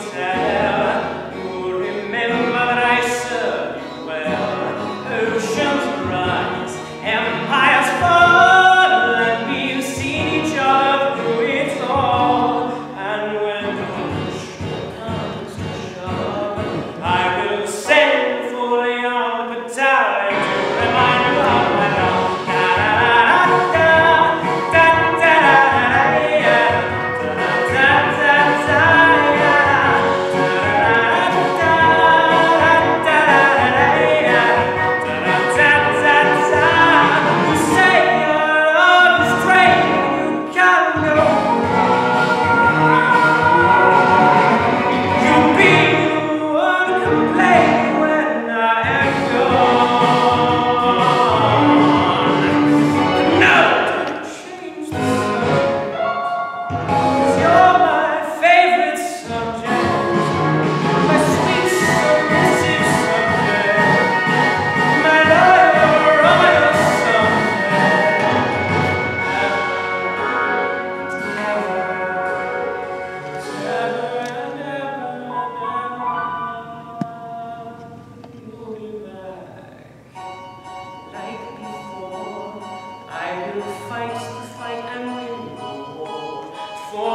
was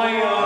Zion.